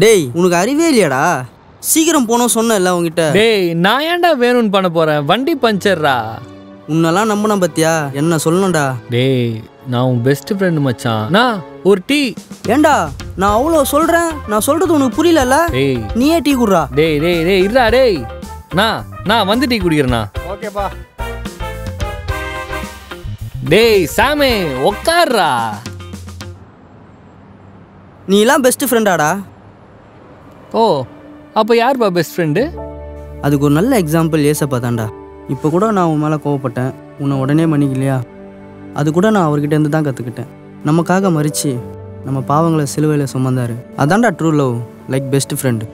டேய் உனக்கு அறிவே இல்லையாடா? சீக்கிரம் போனோம் சொன்னேன்ல உன்கிட்ட. டேய் நான் ஏன்டா வேணும்னு பண்ண போறேன்? வண்டி பஞ்சர்ரா? உன்னெல்லாம் நம்பின பத்தியா? என்ன சொல்லணும்டா? டேய் நான் உன் பெஸ்ட் ஃப்ரெண்டு மச்சான். நான் ஒரு டீ. ஏன்டா நான் அவ்வளோ சொல்கிறேன் நான் சொல்கிறது உனக்கு புரியலல்ல? டேய். நீயே டீ குடுறா. டேய் டேய் டேய் இருடா டேய். நான் நான் வந்து டீ குடிக்கிறேண்ணா ஓகேப்பா. டேய் சாமே உக்கார்றா. நீலாம் பெஸ்ட் ஃப்ரெண்டாடா ஓ அப்போ யார்ப்பா பெஸ்ட் ஃப்ரெண்டு அதுக்கு ஒரு நல்ல எக்ஸாம்பிள் ஏசப்பா தான்டா. இப்போ கூட நான் உன் மேலே கோவப்பட்டேன். உன்னை உடனே மன்னிக்கலையா? அது கூட நான் அவர்கிட்ட இருந்து தான் கற்றுக்கிட்டேன் நமக்காக மறித்து நம்ம பாவங்களை சிலுவையில் சுமந்தார். அதான்டா true love like best friend